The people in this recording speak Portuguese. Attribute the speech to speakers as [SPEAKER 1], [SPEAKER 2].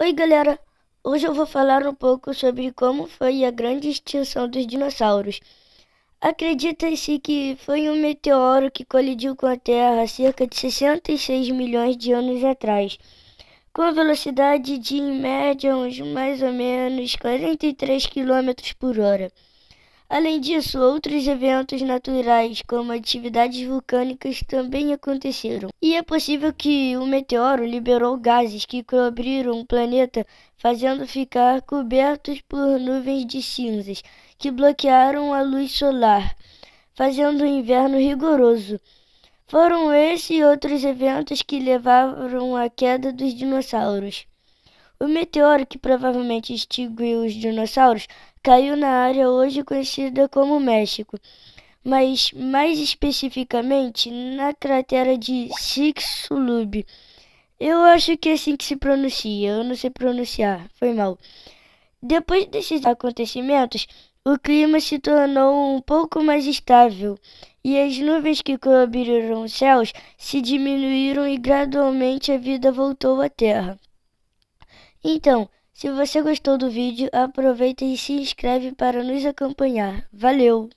[SPEAKER 1] Oi, galera! Hoje eu vou falar um pouco sobre como foi a grande extinção dos dinossauros. Acredita-se que foi um meteoro que colidiu com a Terra cerca de 66 milhões de anos atrás, com velocidade de, em média, uns mais ou menos 43 km por hora. Além disso, outros eventos naturais, como atividades vulcânicas, também aconteceram. E é possível que o meteoro liberou gases que cobriram o planeta, fazendo ficar cobertos por nuvens de cinzas que bloquearam a luz solar, fazendo o inverno rigoroso. Foram esses e outros eventos que levaram à queda dos dinossauros. O meteoro que provavelmente extinguiu os dinossauros caiu na área hoje conhecida como México, mas mais especificamente na cratera de Chicxulub. Eu acho que é assim que se pronuncia, eu não sei pronunciar, foi mal. Depois desses acontecimentos, o clima se tornou um pouco mais estável e as nuvens que cobriram os céus se diminuíram e gradualmente a vida voltou à Terra. Então, se você gostou do vídeo, aproveita e se inscreve para nos acompanhar. Valeu!